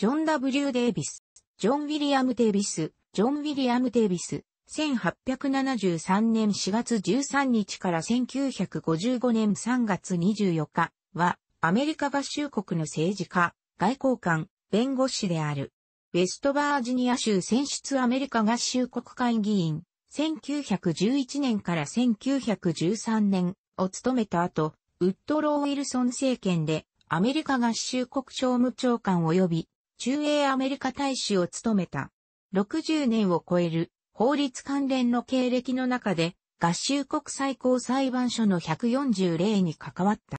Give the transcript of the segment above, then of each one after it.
ジョン・ W. デイビス、ジョン・ウィリアム・デイビス、ジョン・ウィリアム・デイビス、1873年4月13日から1955年3月24日は、アメリカ合衆国の政治家、外交官、弁護士である。ウェストバージニア州選出アメリカ合衆国会議員、1911年から1913年を務めた後、ウッドロー・ウィルソン政権でアメリカ合衆国商務長官及び中英アメリカ大使を務めた。60年を超える法律関連の経歴の中で合衆国最高裁判所の140例に関わった。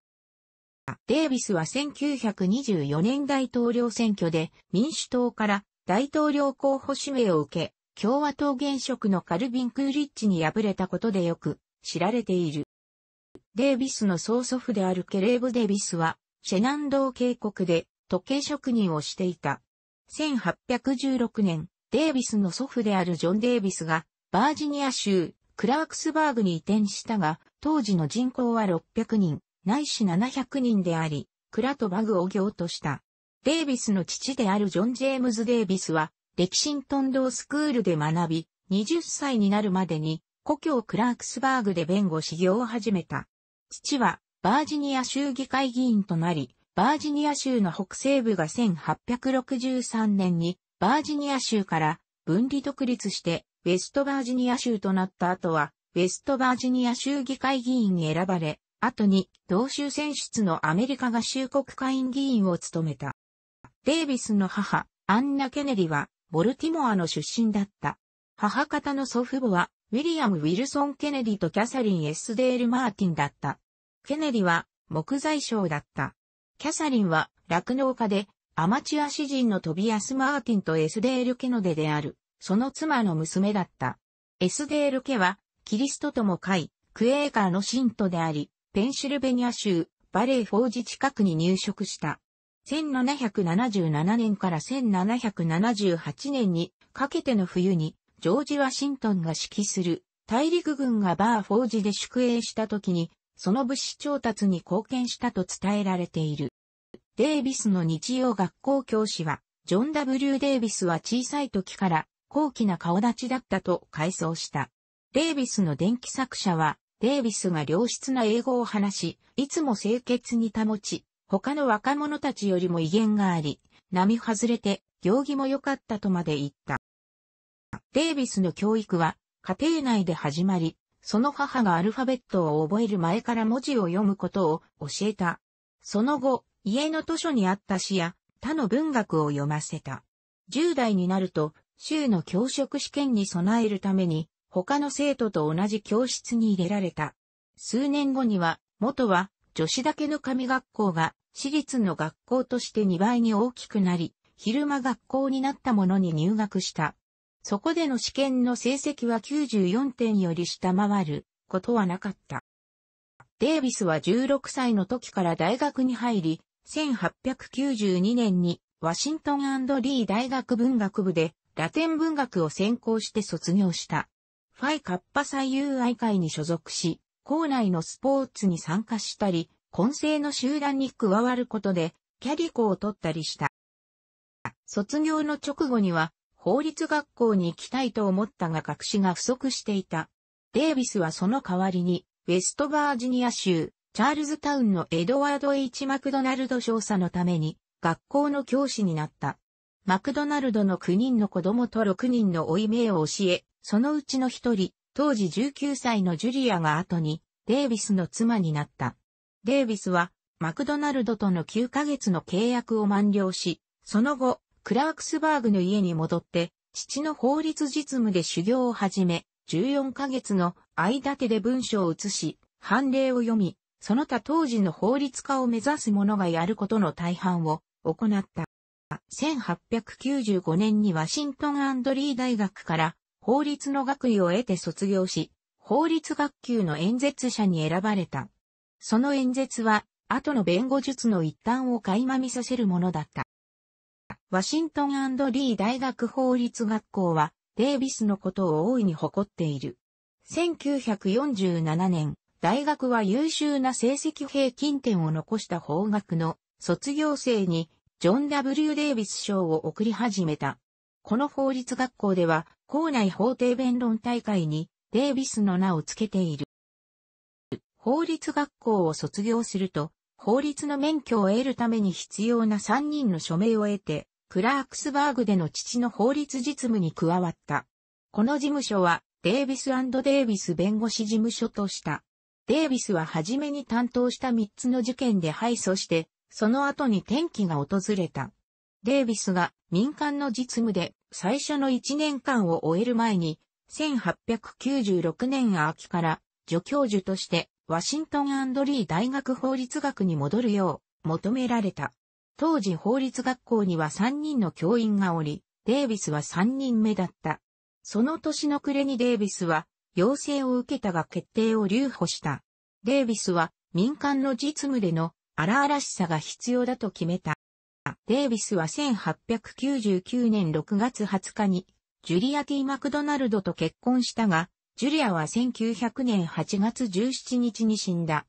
デイビスは1924年大統領選挙で民主党から大統領候補指名を受け、共和党現職のカルビン・クーリッチに敗れたことでよく知られている。デイビスの曽祖父であるケレーブ・デイビスは、シェナンドー渓谷で時計職人をしていた。1816年、デイビスの祖父であるジョン・デイビスが、バージニア州、クラークスバーグに移転したが、当時の人口は600人、ないし700人であり、クラとバグを行とした。デイビスの父であるジョン・ジェームズ・デイビスは、レキシントンドースクールで学び、20歳になるまでに、故郷クラークスバーグで弁護士業を始めた。父は、バージニア州議会議員となり、バージニア州の北西部が1863年に、バージニア州から分離独立して、ウェストバージニア州となった後は、ウェストバージニア州議会議員に選ばれ、後に、同州選出のアメリカ合衆国会員議員を務めた。デイビスの母、アンナ・ケネディは、ボルティモアの出身だった。母方の祖父母は、ウィリアム・ウィルソン・ケネディとキャサリン・エスデール・マーティンだった。ケネディは、木材商だった。キャサリンは、酪農家で、アマチュア詩人のトビアス・マーティンとエスデール・ケノデである、その妻の娘だった。エスデール・ケは、キリストとも会、クエーカーの信徒であり、ペンシルベニア州バレーフォージ近くに入植した。1777年から1778年にかけての冬にジョージ・ワシントンが指揮する大陸軍がバーフォージで宿営した時にその物資調達に貢献したと伝えられている。デイビスの日曜学校教師はジョン・ W・ デイビスは小さい時から高貴な顔立ちだったと回想した。デイビスの電気作者はデイビスが良質な英語を話し、いつも清潔に保ち、他の若者たちよりも威厳があり、並外れて、行儀も良かったとまで言った。デイビスの教育は、家庭内で始まり、その母がアルファベットを覚える前から文字を読むことを教えた。その後、家の図書にあった詩や他の文学を読ませた。10代になると、州の教職試験に備えるために、他の生徒と同じ教室に入れられた。数年後には、元は女子だけの神学校が私立の学校として2倍に大きくなり、昼間学校になったものに入学した。そこでの試験の成績は94点より下回ることはなかった。デイビスは16歳の時から大学に入り、1892年にワシントンリー大学文学部でラテン文学を専攻して卒業した。ファイカッパ最友愛会に所属し、校内のスポーツに参加したり、混成の集団に加わることで、キャリコを取ったりした。卒業の直後には、法律学校に行きたいと思ったが学士が不足していた。デイビスはその代わりに、ウェストバージニア州、チャールズタウンのエドワード・ H・ マクドナルド少佐のために、学校の教師になった。マクドナルドの9人の子供と6人の追い目を教え、そのうちの一人、当時19歳のジュリアが後に、デイビスの妻になった。デイビスは、マクドナルドとの9ヶ月の契約を満了し、その後、クラークスバーグの家に戻って、父の法律実務で修行を始め、14ヶ月の間手で文書を写し、判例を読み、その他当時の法律家を目指す者がやることの大半を行った。1895年にワシントンアンドリー大学から法律の学位を得て卒業し、法律学級の演説者に選ばれた。その演説は、後の弁護術の一端を垣間見させるものだった。ワシントンリー大学法律学校は、デイビスのことを大いに誇っている。1947年、大学は優秀な成績平均点を残した法学の卒業生にジョン・ W・ デイビス賞を送り始めた。この法律学校では、校内法廷弁論大会にデイビスの名を付けている。法律学校を卒業すると、法律の免許を得るために必要な3人の署名を得て、クラークスバーグでの父の法律実務に加わった。この事務所は、デイビスデイビス弁護士事務所とした。デイビスは初めに担当した3つの事件で敗訴して、その後に転機が訪れた。デイビスが民間の実務で最初の1年間を終える前に、1896年秋から助教授としてワシントンリー大学法律学に戻るよう求められた。当時法律学校には3人の教員がおり、デイビスは3人目だった。その年の暮れにデイビスは要請を受けたが決定を留保した。デイビスは民間の実務での荒々しさが必要だと決めた。デイビスは1899年6月20日にジュリア・ T・マクドナルドと結婚したが、ジュリアは1900年8月17日に死んだ。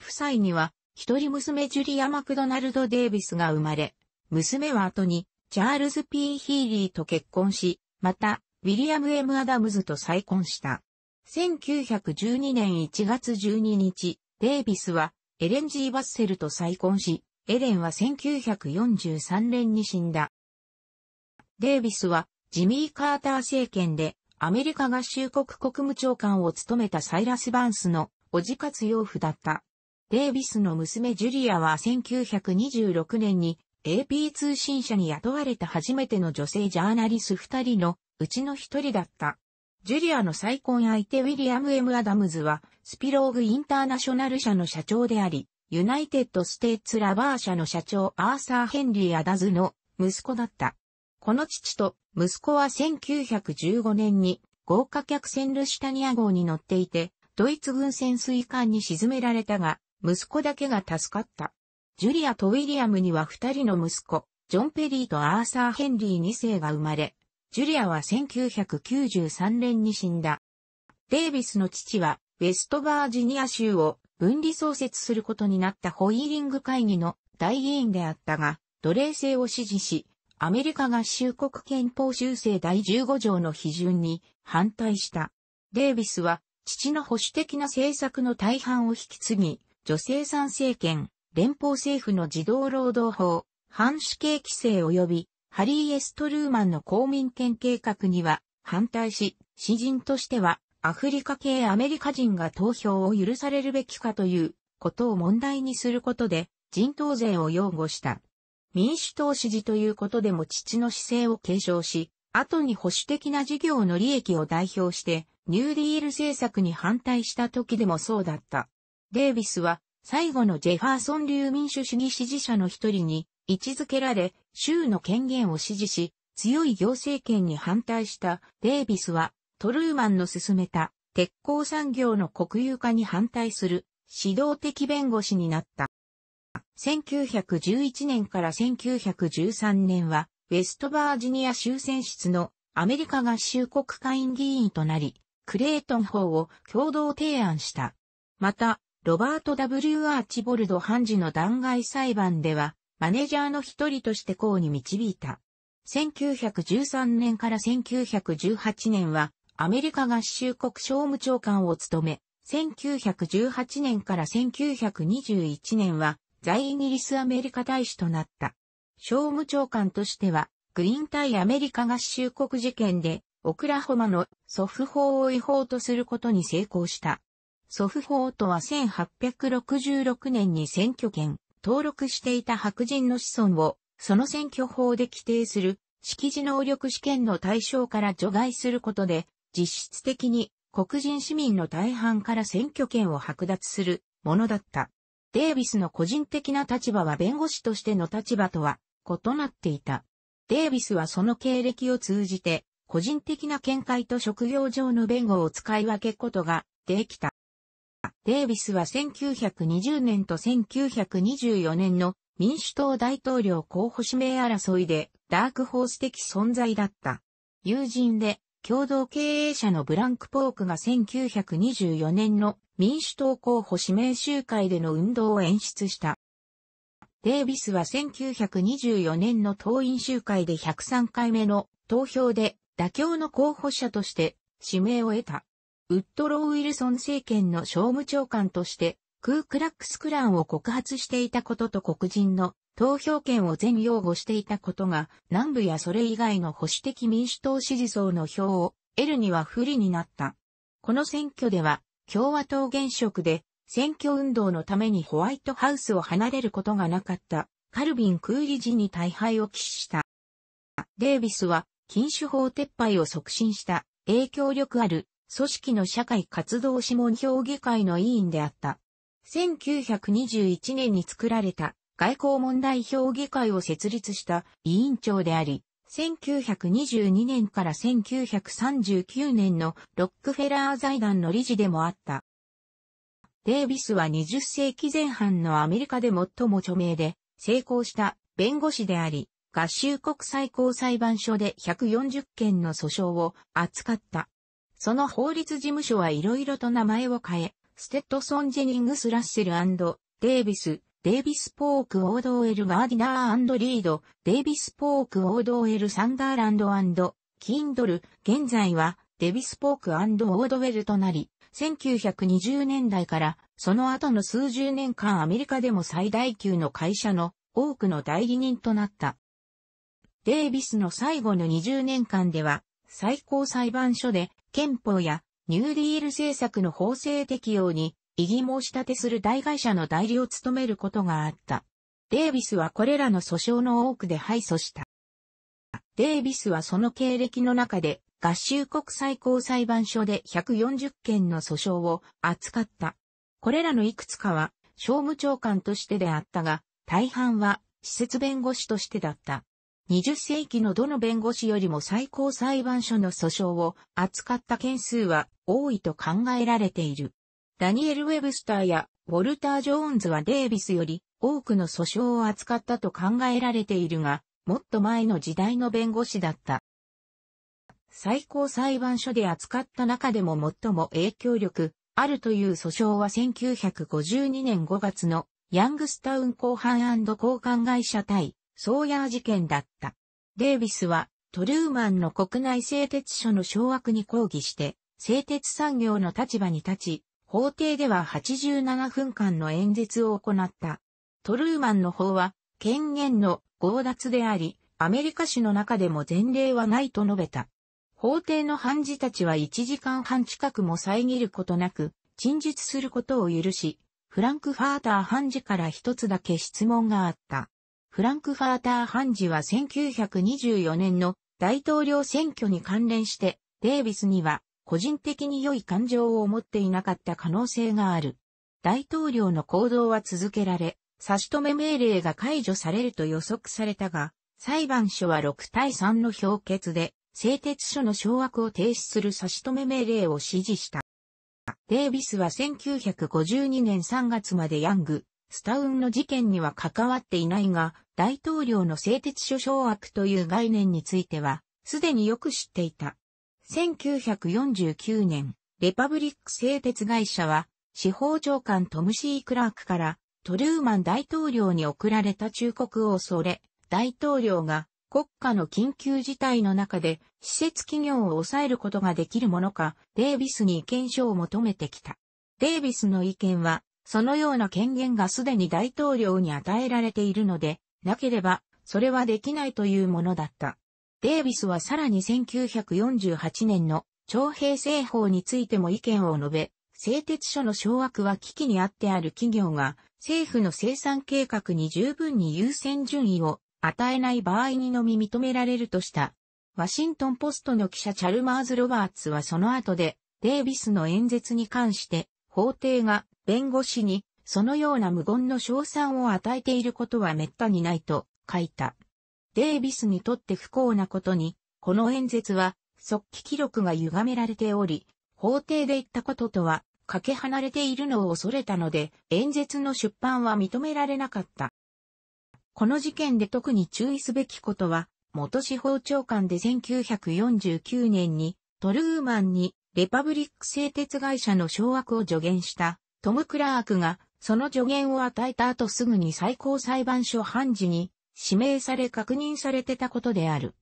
夫妻には一人娘ジュリア・マクドナルド・デイビスが生まれ、娘は後にチャールズ・ P・ ヒーリーと結婚し、また、ウィリアム・ M・ アダムズと再婚した。1912年1月12日、デイビスはエレン・ G・バッセルと再婚し、エレンは1943年に死んだ。デイビスはジミー・カーター政権でアメリカ合衆国国務長官を務めたサイラス・バンスのおじ且つ養父だった。デイビスの娘ジュリアは1926年に AP 通信社に雇われた初めての女性ジャーナリスト二人のうちの一人だった。ジュリアの再婚相手ウィリアム・ M・ アダムズはスピローグ・インターナショナル社の社長であり、ユナイテッド・ステーツ・ラバー社の社長アーサー・ヘンリー・アダムズの息子だった。この父と息子は1915年に豪華客船ルシタニア号に乗っていて、ドイツ軍潜水艦に沈められたが、息子だけが助かった。ジュリアとウィリアムには二人の息子、ジョン・ペリーとアーサー・ヘンリー2世が生まれ、ジュリアは1993年に死んだ。デイビスの父は、ウェストバージニア州を分離創設することになったホイーリング会議の大議員であったが、奴隷制を支持し、アメリカ合衆国憲法修正第15条の批准に反対した。デイビスは父の保守的な政策の大半を引き継ぎ、女性産政権、連邦政府の児童労働法、反死刑規制及びハリー・エストルーマンの公民権計画には反対し、詩人としてはアフリカ系アメリカ人が投票を許されるべきかということを問題にすることで人頭税を擁護した。民主党支持ということでも父の姿勢を継承し、後に保守的な事業の利益を代表してニューディール政策に反対した時でもそうだった。デイビスは最後のジェファーソン流民主主義支持者の一人に位置づけられ、州の権限を支持し、強い行政権に反対したデイビスはトルーマンの進めた鉄鋼産業の国有化に反対する指導的弁護士になった。1911年から1913年はウェストバージニア州選出のアメリカ合衆国会議員となり、クレートン法を共同提案した。また、ロバート・ W・ アーチボルド判事の弾劾裁判では、マネージャーの一人として公に導いた。1913年から1918年は、アメリカ合衆国商務長官を務め、1918年から1921年は在イギリスアメリカ大使となった。商務長官としては、グリーン対アメリカ合衆国事件で、オクラホマの祖父法を違法とすることに成功した。祖父法とは1866年に選挙権、登録していた白人の子孫を、その選挙法で規定する、識字能力試験の対象から除外することで、実質的に黒人市民の大半から選挙権を剥奪するものだった。デイビスの個人的な立場は弁護士としての立場とは異なっていた。デイビスはその経歴を通じて、個人的な見解と職業上の弁護を使い分けことができた。デイビスは1920年と1924年の民主党大統領候補指名争いでダークホース的存在だった。友人で共同経営者のブランクポークが1924年の民主党候補指名集会での運動を演出した。デイビスは1924年の党員集会で103回目の投票で妥協の候補者として指名を得た。ウッドロー・ウィルソン政権の商務長官としてクークラックスクランを告発していたことと黒人の投票権を全擁護していたことが南部やそれ以外の保守的民主党支持層の票を得るには不利になった。この選挙では共和党現職で選挙運動のためにホワイトハウスを離れることがなかったカルビン・クーリジに大敗を喫した。デイビスは禁酒法撤廃を促進した影響力ある組織の社会活動諮問評議会の委員であった。1921年に作られた外交問題評議会を設立した委員長であり、1922年から1939年のロックフェラー財団の理事でもあった。デイビスは20世紀前半のアメリカで最も著名で成功した弁護士であり、合衆国最高裁判所で140件の訴訟を扱った。その法律事務所はいろいろと名前を変え、ステッドソン・ジェニングス・ラッセルデイビス、デイビス・ポーク・オードウェル・ガーディナーリード、デイビス・ポーク・オードウェル・サンダーランドキンドル、現在はデビス・ポーク・オードウェルとなり、1920年代からその後の数十年間アメリカでも最大級の会社の多くの代理人となった。デイビスの最後の20年間では最高裁判所で憲法やニューディール政策の法制適用に異議申し立てする大会社の代理を務めることがあった。デイビスはこれらの訴訟の多くで敗訴した。デイビスはその経歴の中で合衆国最高裁判所で140件の訴訟を扱った。これらのいくつかは商務長官としてであったが、大半は施設弁護士としてだった。20世紀のどの弁護士よりも最高裁判所の訴訟を扱った件数は多いと考えられている。ダニエル・ウェブスターやウォルター・ジョーンズはデイビスより多くの訴訟を扱ったと考えられているが、もっと前の時代の弁護士だった。最高裁判所で扱った中でも最も影響力あるという訴訟は1952年5月のヤングスタウン公判交換会社対ソーヤー事件だった。デイビスはトルーマンの国内製鉄所の掌握に抗議して製鉄産業の立場に立ち、法廷では87分間の演説を行った。トルーマンの法は権限の強奪であり、アメリカ史の中でも前例はないと述べた。法廷の判事たちは1時間半近くも遮ることなく、陳述することを許し、フランクファーター判事から一つだけ質問があった。フランクファーター判事は1924年の大統領選挙に関連して、デイビスには個人的に良い感情を持っていなかった可能性がある。大統領の行動は続けられ、差し止め命令が解除されると予測されたが、裁判所は6対3の評決で、製鉄所の掌握を停止する差し止め命令を指示した。デイビスは1952年3月までヤング、スタウンの事件には関わっていないが、大統領の製鉄所掌握という概念については、すでによく知っていた。1949年、レパブリック製鉄会社は、司法長官トムシー・クラークからトルーマン大統領に送られた忠告を恐れ、大統領が国家の緊急事態の中で施設企業を抑えることができるものか、デイビスに意見書を求めてきた。デイビスの意見は、そのような権限がすでに大統領に与えられているので、なければ、それはできないというものだった。デイビスはさらに1948年の徴兵制法についても意見を述べ、製鉄所の掌握は危機にあってある企業が政府の生産計画に十分に優先順位を与えない場合にのみ認められるとした。ワシントンポストの記者チャルマーズ・ロバーツはその後で、デイビスの演説に関して、法廷が弁護士にそのような無言の賞賛を与えていることは滅多にないと書いた。デイビスにとって不幸なことに、この演説は、即帰記録が歪められており、法廷で言ったこととは、かけ離れているのを恐れたので、演説の出版は認められなかった。この事件で特に注意すべきことは、元司法長官で1949年にトルーマンにレパブリック製鉄会社の掌握を助言したトム・クラークがその助言を与えた後すぐに最高裁判所判事に指名され確認されてたことである。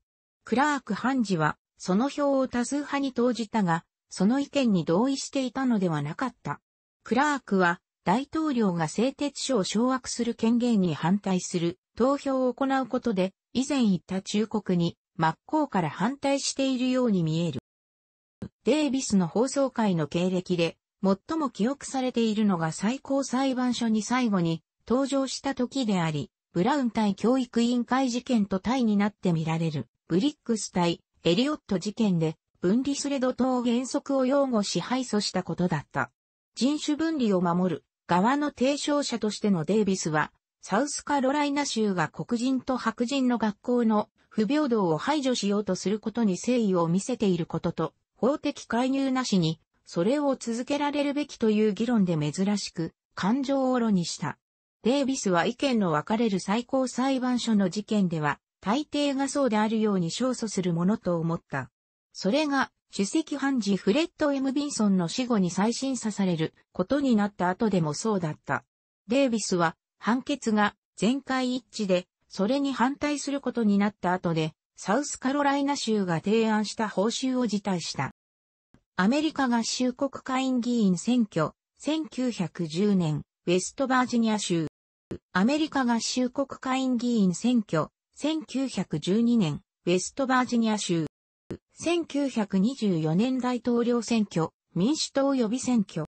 クラーク判事は、その票を多数派に投じたが、その意見に同意していたのではなかった。クラークは、大統領が製鉄所を掌握する権限に反対する投票を行うことで、以前言った忠告に真っ向から反対しているように見える。デイビスの放送会の経歴で、最も記憶されているのが最高裁判所に最後に登場した時であり、ブラウン対教育委員会事件と対になって見られる。ブリックス対エリオット事件で分離スレド等原則を擁護し敗訴したことだった。人種分離を守る側の提唱者としてのデイビスは、サウスカロライナ州が黒人と白人の学校の不平等を排除しようとすることに誠意を見せていることと、法的介入なしに、それを続けられるべきという議論で珍しく、感情を論にした。デイビスは意見の分かれる最高裁判所の事件では、大抵がそうであるように勝訴するものと思った。それが、主席判事フレッド・エム・ビンソンの死後に再審査されることになった後でもそうだった。デイビスは、判決が全会一致で、それに反対することになった後で、サウスカロライナ州が提案した報酬を辞退した。アメリカ合衆国会員議員選挙、1910年、ウェストバージニア州。アメリカ合衆国会員議員選挙、1912年、ウェストバージニア州。1924年大統領選挙、民主党予備選挙。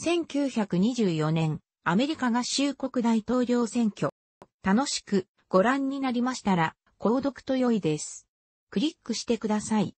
1924年、アメリカ合衆国大統領選挙。楽しくご覧になりましたら、購読と良いです。クリックしてください。